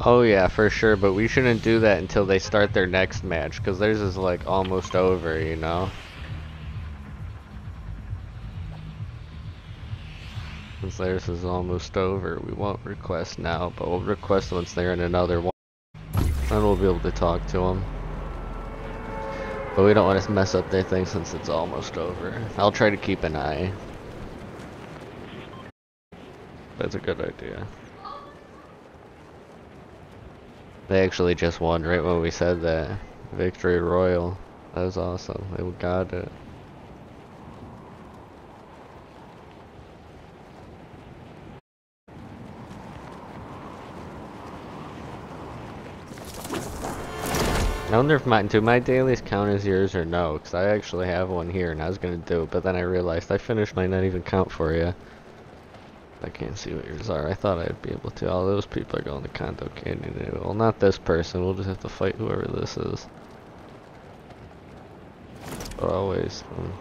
Oh yeah, for sure, but we shouldn't do that until they start their next match, because theirs is like almost over, you know? Since theirs is almost over, we won't request now, but we'll request once they're in another one. Then we'll be able to talk to them. But we don't want to mess up their thing since it's almost over. I'll try to keep an eye. That's a good idea. They actually just won right when we said that. Victory Royale. That was awesome. They got it. I wonder if my do my dailies count as yours or no, because I actually have one here and I was gonna do it, but then I realized I finished might not even count for you. I can't see what yours are. I thought I'd be able to. All those people are going to Condo Canyon. Well, not this person. We'll just have to fight whoever this is. But always. Um,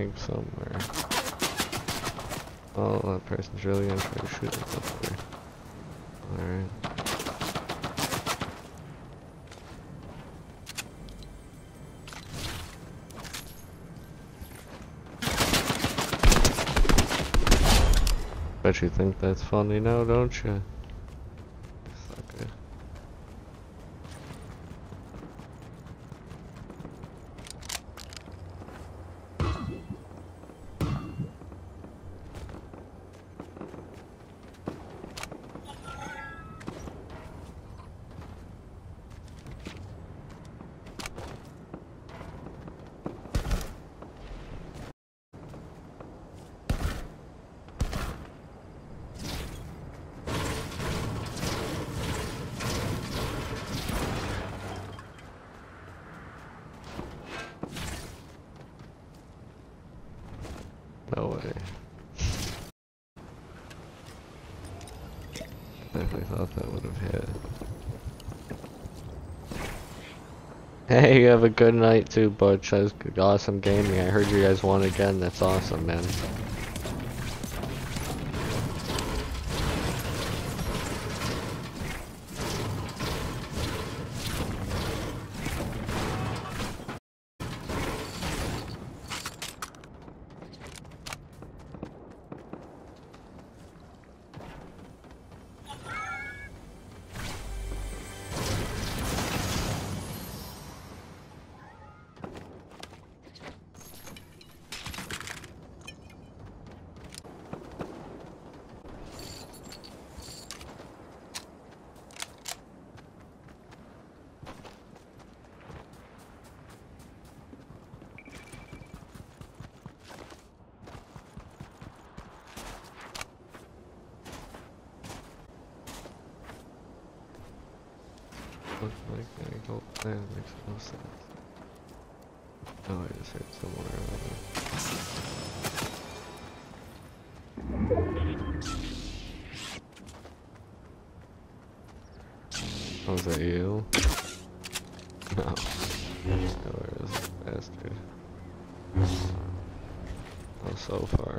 Somewhere. Oh, that person's really gonna try to shoot up there. Alright. Bet you think that's funny now, don't you? Sucker. No way. Definitely thought that would have hit. Hey, you have a good night too, Butch. That was awesome gaming. I heard you guys won again. That's awesome, man. Looks like I don't plan makes no sense. Oh, I just somewhere around there. Oh, is that you? No. Where is bastard? Oh, so far.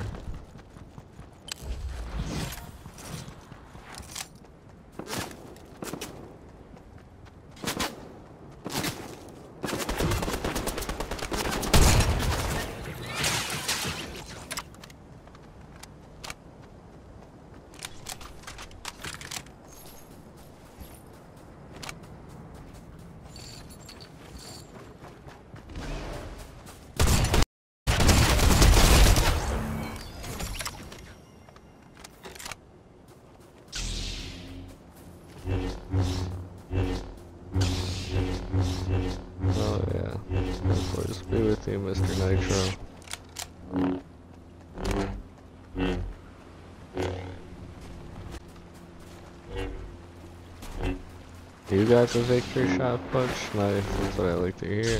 You got the victory shot punch? Nice, that's what I like to hear.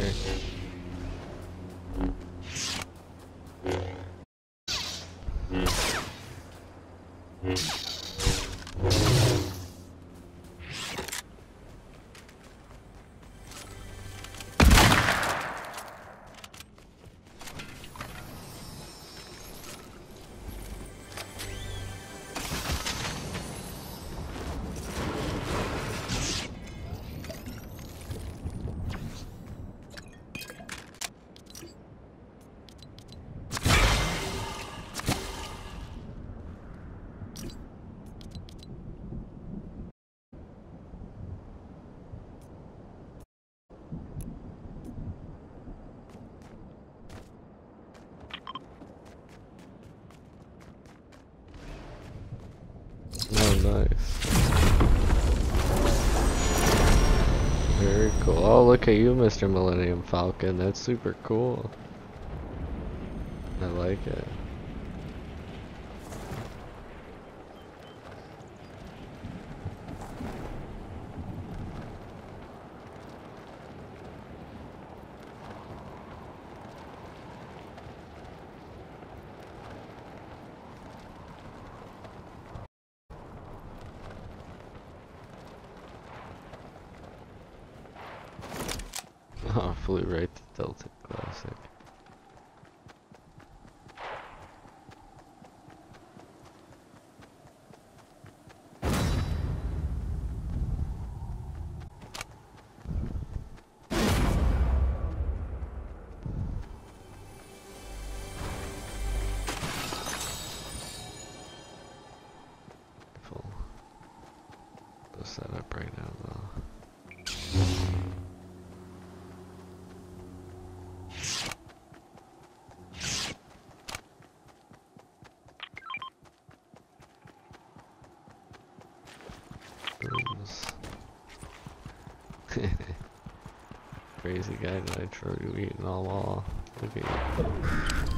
Nice. Very cool. Oh, look at you, Mr. Millennium Falcon. That's super cool. I like it. Flew right to Delta Classic. Crazy guy that I throw you eating all wall. Look at you.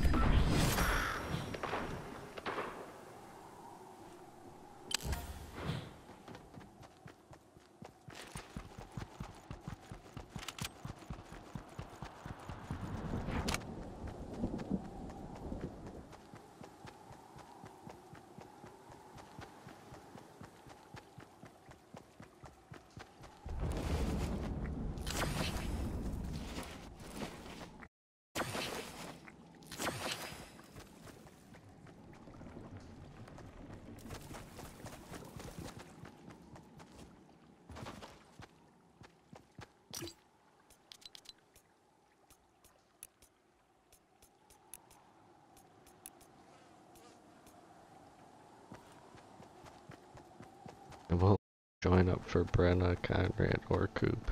Join up for Brenna, Conrad, or Coop.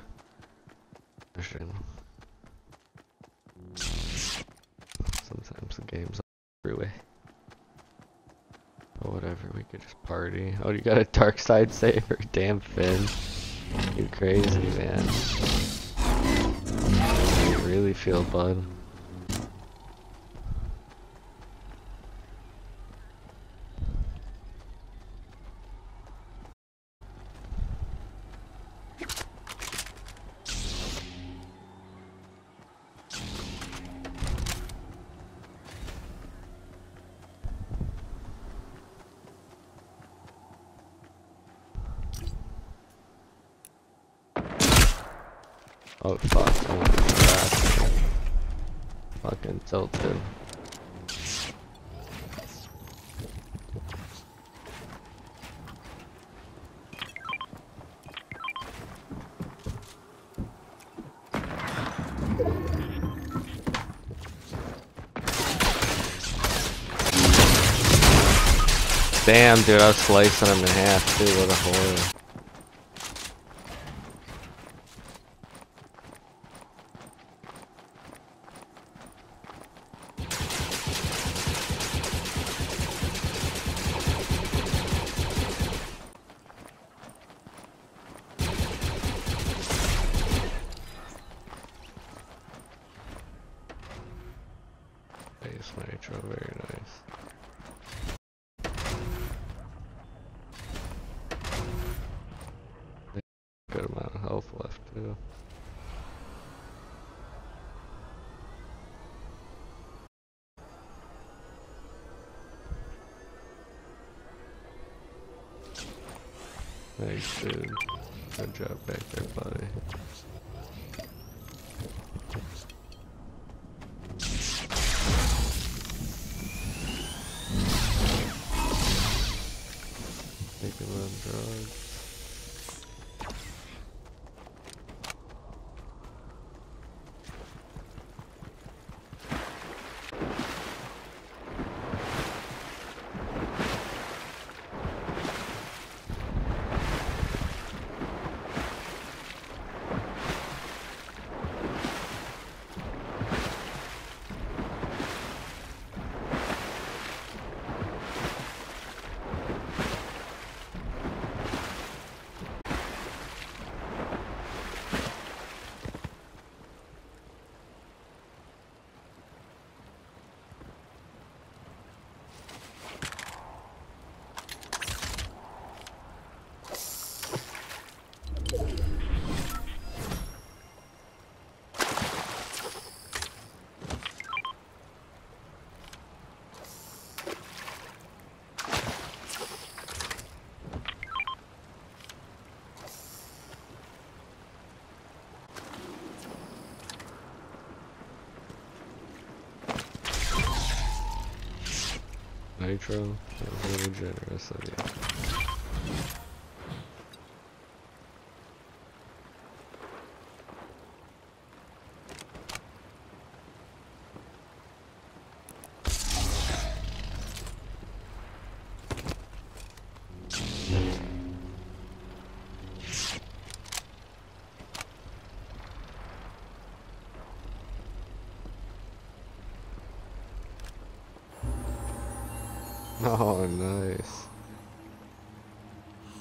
Sometimes the game's freeway. But whatever, we could just party. Oh, you got a dark side saver? Damn Finn. You crazy, man. You really feel, bud. Oh fuck, I went fast. Fucking tilted. Damn, dude, I was slicing him in half too. What a horror. Nice dude. Good job back there, buddy. Nitro, that was really generous of you. Oh, nice.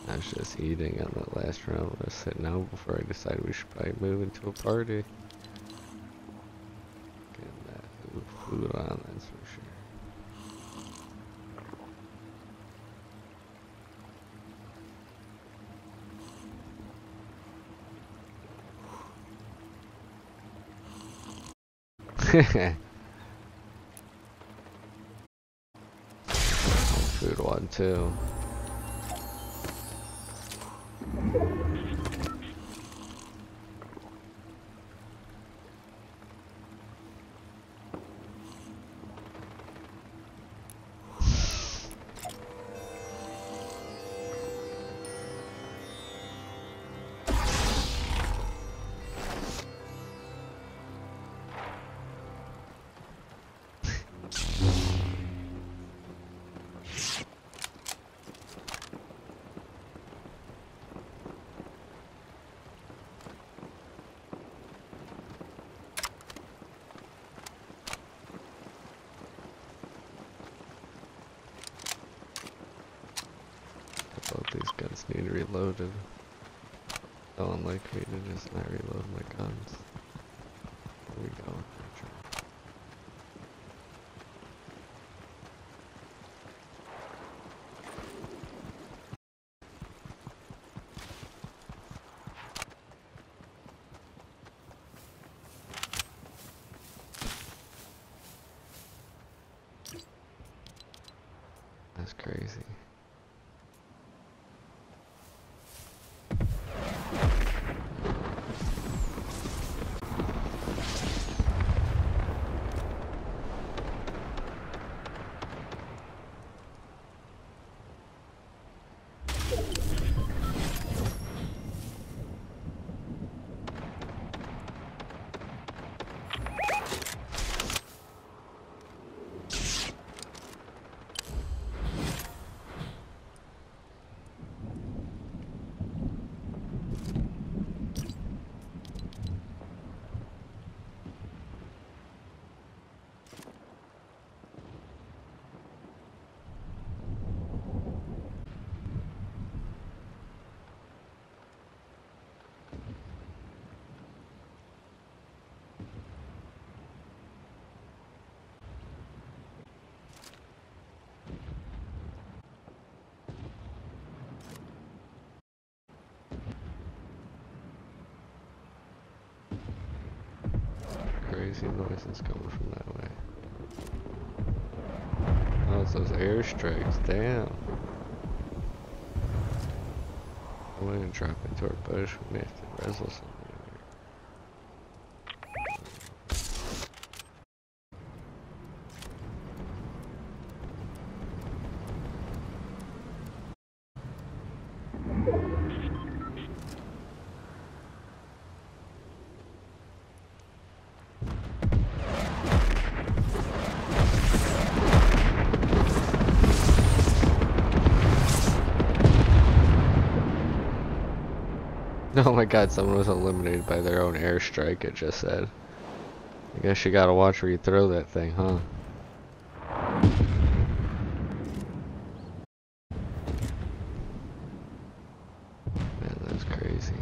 I was just eating on that last round. I sitting out before I decided we should probably move into a party. Getting that food, food on, that's for sure. Food one too. Need reloaded. Don't unlike me to just not reload my guns. There we go. Crazy noises coming from that way. Oh, it's those airstrikes. Damn. I'm gonna drop into our bush. We may have to wrestle something. Oh my god, someone was eliminated by their own airstrike, it just said. I guess you gotta watch where you throw that thing, huh? Man, that's crazy.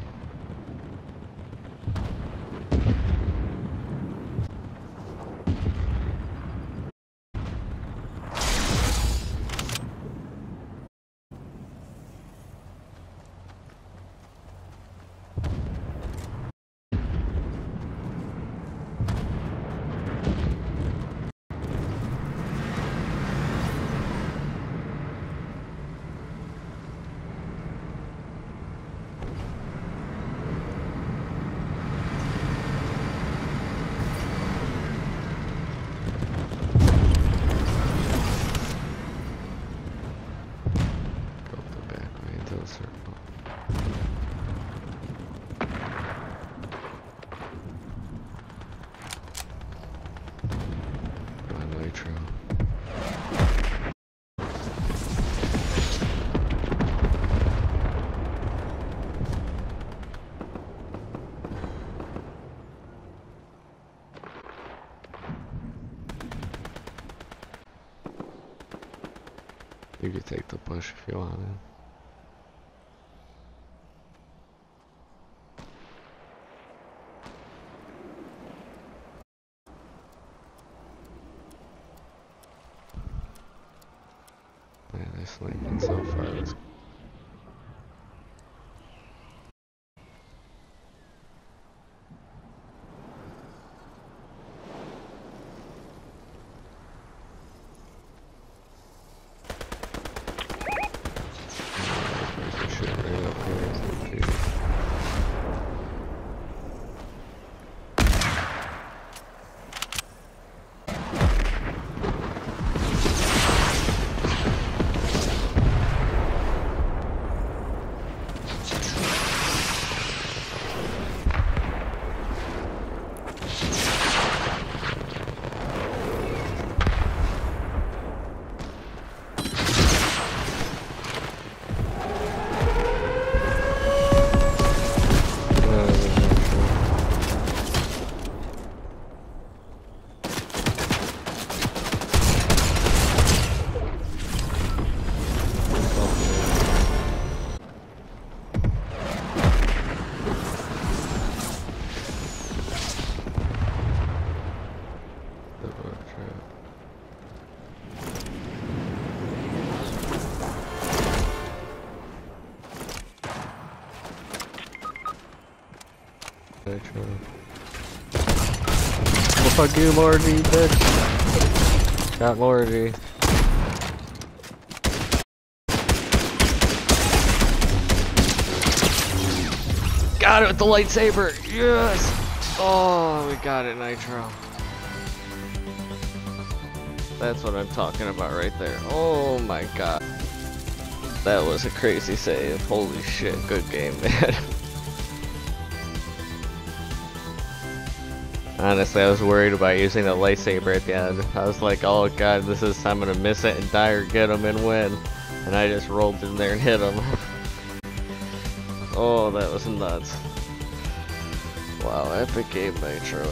Go the back way into the circle. My nitro. You could take the bush if you wanted. Man, you, Lordy, bitch. Got Lordy. Got it with the lightsaber. Yes. Oh, we got it, Nitro. That's what I'm talking about right there. Oh my god. That was a crazy save. Holy shit. Good game, man. Honestly, I was worried about using the lightsaber at the end. I was like, oh god, this is I'm gonna miss it and die or get him and win. And I just rolled in there and hit him. oh, that was nuts. Wow, epic game nitro.